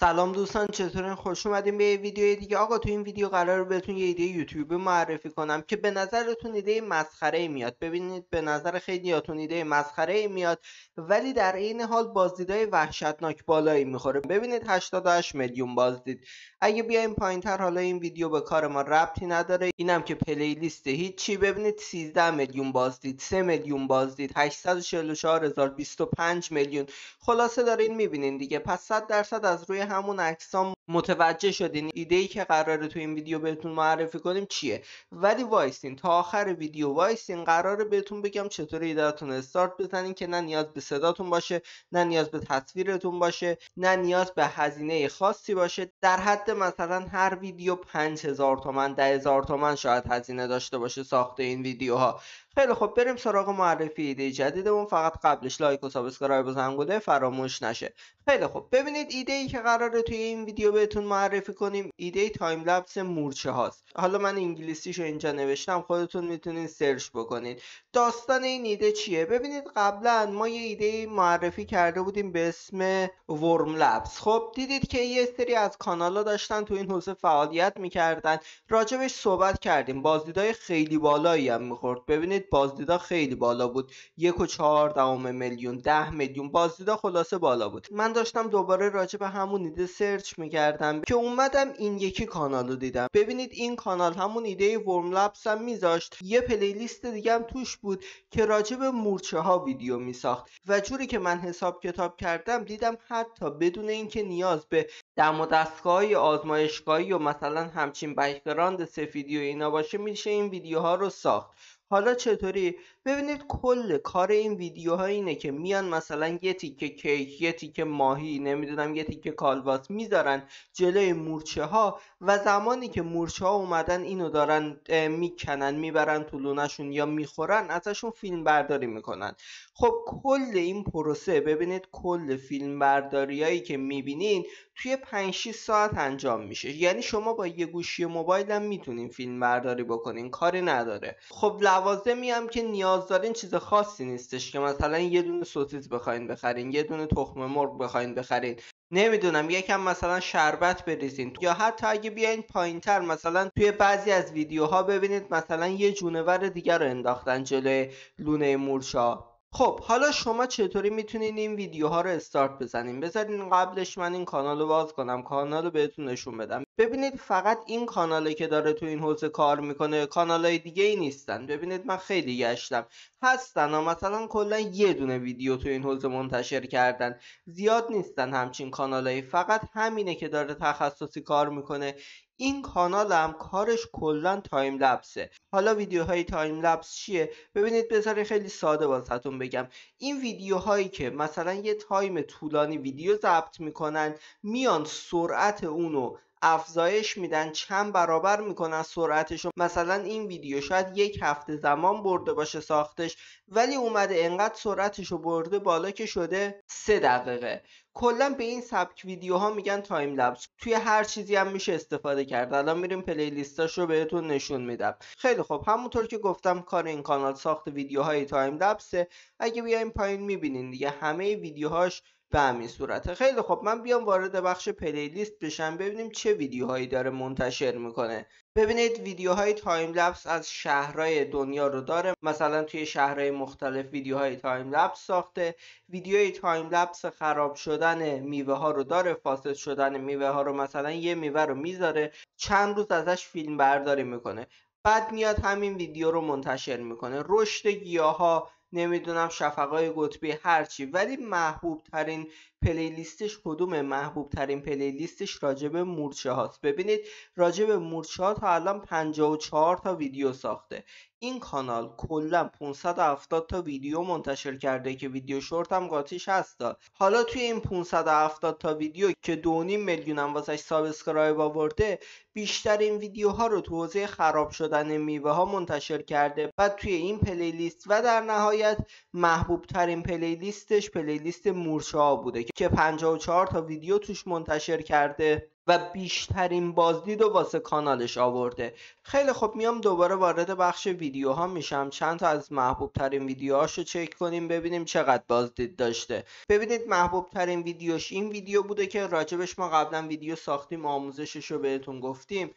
سلام دوستان چطورین؟ خوش اومدیم به ویدیو دیگه. آقا تو این ویدیو قرار بهتون یه ایده یوتیوبی معرفی کنم که به نظرتون ایده مسخره میاد. ببینید به نظر خیلیاتون ایده مسخره میاد ولی در این حال بازدیدهای وحشتناک بالایی می‌خوره. ببینید 88 میلیون بازدید. اگه بیایم پایینتر حالا این ویدیو به کار ما ربطی نداره. اینم که پلیلیست هیچی. ببینید 13 میلیون بازدید 3 میلیون بازدید 844025 میلیون. خلاصه دارین می‌بینین دیگه. پس 100 درصد از روی همون عکسام متوجه شدین. ایده ای که قراره تو این ویدیو بهتون معرفی کنیم چیه؟ ولی وایسین تا آخر ویدیو وایسین قراره بهتون بگم چطور ایدهتون استارت بزنین که نه نیاز به صداتون باشه نه نیاز به تصویرتون باشه نه نیاز به هزینه خاصی باشه. در حد مثلا هر ویدیو 5000 تومن 10000 تومن شاید هزینه داشته باشه ساخت این ویدیوها. خیلی خب بریم سراغ معرفی ایده جدیدمون. فقط قبلش like و subscribe و زنگوله فراموش نشه. خیلی خب ببینید ایده ای که قراره توی این ویدیو بهتون معرفی کنیم ایده time lapse مورچه هاست. حالا من انگلیسیشو اینجا نوشتم خودتون می‌تونین search بکنید. داستان این ایده چیه؟ ببینید قبلا ما یه ایده معرفی کرده بودیم به اسم worm lapse خب دیدید که یه سری از کانالا داشتن تو این حوزه فعالیت می‌کردن. راجبش صحبت کردیم. بازدیدهای خیلی بالایی هم می‌خورد. ببینید بازدیدا خیلی بالا بود. یک و چهار میلیون ده میلیون بازدیدا خلاصه بالا بود. من داشتم دوباره راجع به همون ایده سرچ می‌کردم که اومدم این یکی کانال رو دیدم. ببینید این کانال همون ایده ورم لبس هم میذاشت. یه پلیلیست دیگه هم توش بود که راجع به مورچه ها ویدیو میساخت. و جوری که من حساب کتاب کردم دیدم حتی بدون اینکه نیاز به دم و دستگاه آزمایشگاهی و مثلا همچین background سفیدی و اینا باشه میشه این ویدیوها رو ساخت. حالا چطوری؟ ببینید کل کار این ویدیوها اینه که میان مثلا یه تیکه کیک یه تیکه ماهی نمی‌دونم یه تیکه کالباس می‌ذارن جلوی مورچه ها و زمانی که مورچه ها اومدن اینو دارن می‌کنن می‌برن تو لونشون یا می‌خورن ازشون فیلم برداری می‌کنن. خب کل این پروسه ببینید کل فیلم برداریایی که می‌بینین توی 5 6 ساعت انجام میشه. یعنی شما با یه گوشی موبایل هم می‌تونین فیلم برداری بکنین کاری نداره. خب لوازمی هم که نیاز دارین چیز خاصی نیستش که مثلا یه دونه سوسیس بخواین بخرین یه دونه تخم مرغ بخواین بخرین. نمی‌دونم یکم مثلا شربت بریزین. یا حتی اگه بیاین پایین تر مثلا توی بعضی از ویدیوها ببینید مثلا یه جونور دیگر رو انداختن جلوی لونه مورچا خب حالا شما چطوری می‌تونین این ویدیوها رو استارت بزنین؟ بذارین قبلش من این کانال رو باز کنم کانال رو بهتون نشون بدم. ببینید فقط این کانالی که داره تو این حوزه کار می‌کنه کانال های دیگه ای نیستن. ببینید من خیلی گشتم. هستن و مثلا کلا یه دونه ویدیو تو این حوزه منتشر کردن. زیاد نیستن همچین کانالایی. فقط همینه که داره تخصصی کار می‌کنه. این کانال هم کارش کلا time lapse ه حالا ویدیوهای time lapse چیه؟ ببینید بذارید خیلی ساده واسهتون بگم. این ویدیوهایی که مثلا یه time طولانی ویدیو ضبط می‌کنن میان سرعت اونو افزایش میدن چند برابر می‌کنن سرعتش مثلا این ویدیو شاید یک هفته زمان برده باشه ساختش ولی اومده انقدر سرعتش رو برده بالا که شده سه دقیقه. کلا به این سبک ویدیوها میگن time lapse. توی هر چیزی هم میشه استفاده کرد. الان میریم playlist اش رو بهتون نشون میدم. خیلی خب همونطور که گفتم کار این کانال ساخت ویدیوهای time lapse ه. اگه بیایم پایین می‌بینین دیگه همه ویدیوهاش به همین صورته. خیلی خب من بیام وارد بخش playlist بشم ببینیم چه ویدیوهایی داره منتشر می‌کنه. ببینید ویدیوهای time lapse از شهرهای دنیا رو داره. مثلا توی شهرهای مختلف ویدیوهای time lapse ساخته. ویدیوهای time lapse خراب شدن میوه ها رو داره فاسد شدن میوه ها رو مثلا یه میوه رو می‌ذاره چند روز ازش فیلم برداری می‌کنه. بعد میاد همین ویدیو رو منتشر می‌کنه. رشد گیاه ها نمی‌دونم شفقای قطبی هرچی ولی محبوب ترین playlist ش کدومه محبوب ترین playlist ش راجب مورچه هاست؟ ببینید راجب مورچه ها تا الان 54 تا ویدیو ساخته. این کانال کلا 570 تا ویدیو منتشر کرده که ویدیو شورت هم قاطیش هستا حالا توی این 570 تا ویدیو که 2.5 میلیون هم واسش subscribe آورده بیشتر این ویدیوها رو تو حوزه خراب شدن میوه ها منتشر کرده. بعد توی این playlist و در نهایت محبوب ترین playlist ش playlist مورچه ها بوده که 54 تا ویدیو توش منتشر کرده و بیشترین بازدید و واسه کانالش آورده. خیلی خب میام دوباره وارد بخش ویدیوها میشم. چند تا از محبوب ترین ویدیوهاشو چک کنیم ببینیم چقدر بازدید داشته. ببینید محبوب ترین ویدیوش این ویدیو بوده که راجبش ما قبلا ویدیو ساختیم آموزشش رو بهتون گفتیم.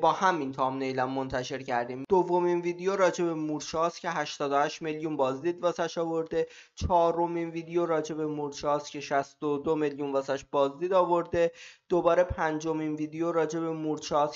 با همین تامنیلم منتشر کردیم. دومین ویدیو راجع به که 88 میلیون بازدید واسش آورده. چهارمین ویدیو راجع به که 62 میلیون واسش بازدید آورده. دوباره پنجمین ویدیو راجع به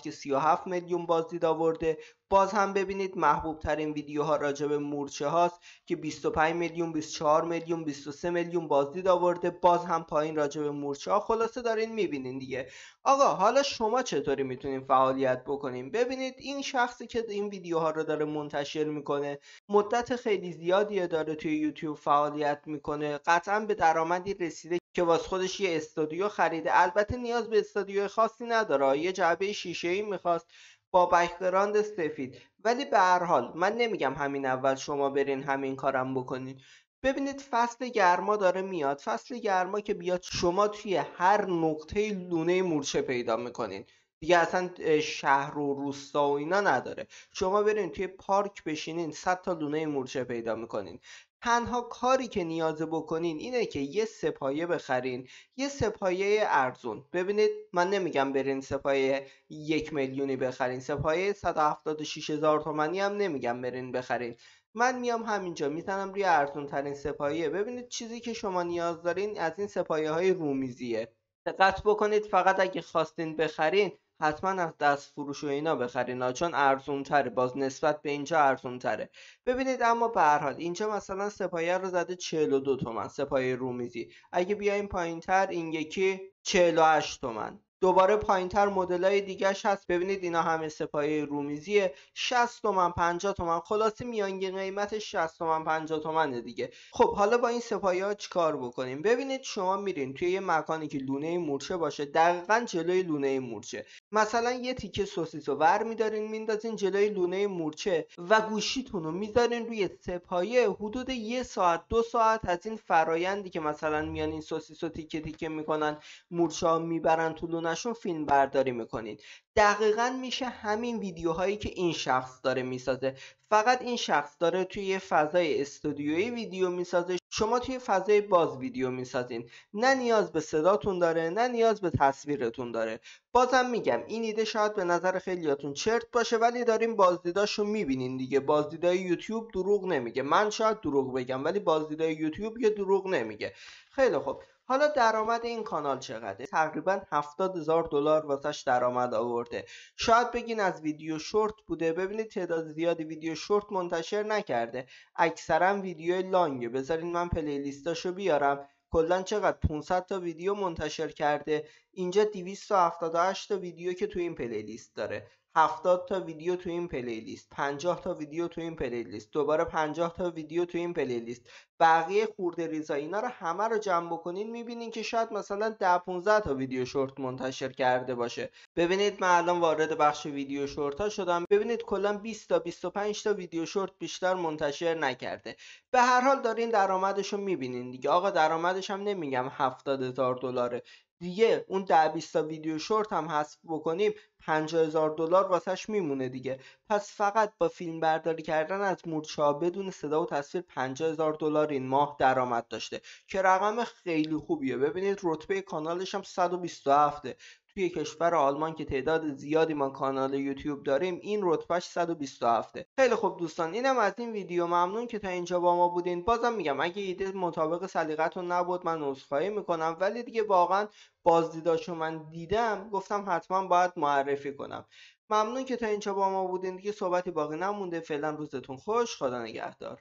که 37 میلیون بازدید آورده. باز هم ببینید محبوب ترین ویدیوها راجع به مورچه هاست که 25 میلیون 24 میلیون 23 میلیون بازدید آورده. باز هم پایین راجع به مورچه ها خلاصه دارین می‌بینین دیگه. آقا حالا شما چطوری می‌تونین فعالیت بکنین؟ ببینید این شخصی که این ویدیوها رو داره منتشر می‌کنه مدت خیلی زیادیه داره توی یوتیوب فعالیت می‌کنه. قطعا به درآمدی رسیده که واس خودش یه استودیو خریده. البته نیاز به استودیو خاصی نداره. یه جعبه شیشه ای می‌خواست. با background سفید. ولی به هر حال من نمیگم همین اول شما برین همین کارم بکنین. ببینید فصل گرما داره میاد. فصل گرما که بیاد شما توی هر نقطه لونه مورچه پیدا می‌کنین. دیگه اصلا شهر و روستا و اینا نداره. شما برین توی پارک بشینین صد تا لونه مورچه پیدا می‌کنین. تنها کاری که نیازه بکنین اینه که یه سپایه بخرین یه سپایه ارزون. ببینید من نمیگم برین سپایه یک میلیونی بخرین. سپایه 176 هزار تومنی هم نمیگم برین بخرین. من میام همینجا می‌زنم روی ارزون ترین سپایه. ببینید چیزی که شما نیاز دارین از این سپایه های رومیزیه. دقت بکنید فقط اگه خواستین بخرین حتما از دست فروش و اینا بخرین. چون ارزون تره باز نسبت به اینجا ارزون تره ببینید اما به هر حال اینجا مثلا سپایه رو زده 42 تومن سپایه رومیزی. اگه بیایم پایین تر این یکی 48 تومن. دوباره پایین تر مدل های دیگهش هست. ببینید اینا همه سپایه رومیزیه. 60 تومن 50 تومن. خلاصه میانگین قیمتش 60 تومن 50 تومنه دیگه. خب حالا با این سپایه ها چیکار بکنیم؟ ببینید شما میرین توی یه مکانی که لونه مورچه باشه. دقیقا جلوی لونه مورچه. مثلا یه تیکه سوسیس رو ور میدارین میندازین جلوی لونه مورچه و گوشیتون رو می‌ذارین روی سپایه حدود یه ساعت دو ساعت از این فرایندی که مثلا میان این سوسیس رو تیکه تیکه می‌کنن مورچه ها می‌برن تو لونهشون فیلم برداری می‌کنین. دقیقا میشه همین ویدیوهایی که این شخص داره می‌سازه. فقط این شخص داره توی یه فضای استودیویی ویدیو می‌سازه. شما توی فضای باز ویدیو می‌سازین. نه نیاز به صداتون داره نه نیاز به تصویرتون داره. بازم میگم این ایده شاید به نظر خیلیاتون چرت باشه ولی داریم بازدیداشو می‌بینین دیگه. بازدیدای یوتیوب دروغ نمیگه. من شاید دروغ بگم ولی بازدیدای یوتیوب یه دروغ نمیگه. خیلی خوب. حالا درآمد این کانال چقدره؟ تقریبا 70 هزار دلار واسش درآمد آورده شاید بگین از ویدیو شورت بوده. ببینید تعداد زیادی ویدیو شورت منتشر نکرده. اکثرا ویدیو لانگه. بذارین من پلیلیستاشو بیارم. کلا چقدر 500 تا ویدیو منتشر کرده. اینجا 278 تا ویدیو که تو این پلیلیست داره. 70 تا ویدیو تو این playlist 50 تا ویدیو تو این playlist دوباره 50 تا ویدیو تو این playlist. بقیه خورده ریزا اینا رو همه رو جمع بکنین می‌بینین که شاید مثلا 10 15 تا ویدیو شورت منتشر کرده باشه. ببینید من الان وارد بخش ویدیو شورت ها شدم. ببینید کلا 20 تا 25 تا ویدیو شورت بیشتر منتشر نکرده. به هر حال دارین درآمدش رو می‌بینین دیگه. آقا درآمدش هم نمیگم 70 هزار دلاره. دیگه اون ده 20 تا ویدیو شورت هم حذف بکنیم 50 هزار دلار واسش میمونه دیگه. پس فقط با فیلم برداری کردن از مورچه بدون صدا و تصویر 50 هزار دلار این ماه درآمد داشته که رقم خیلی خوبیه. ببینید رتبه کانالش هم 127 توی کشور آلمان که تعداد زیادی ما کانال یوتیوب داریم این رتبهش 127 خیلی خوب دوستان اینم از این ویدیو. ممنون که تا اینجا با ما بودین. بازم میگم اگه ایده مطابق سلیقتون نبود من عذرخواهی می‌کنم. ولی دیگه واقعا بازدیداشو من دیدم گفتم حتما باید معرفی کنم. ممنون که تا اینجا با ما بودین. دیگه صحبتی باقی نمونده. فعلا روزتون خوش. خدا نگهدار.